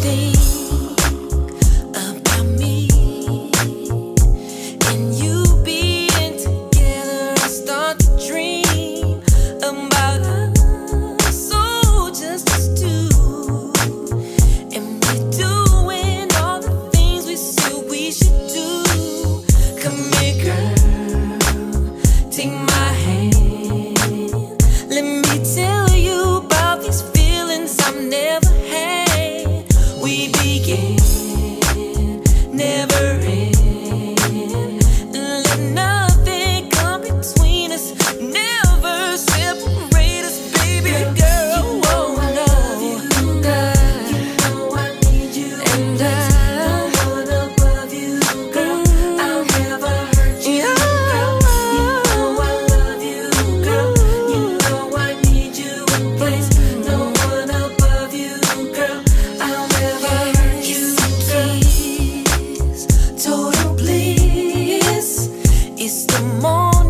Take my hand, It's the morning.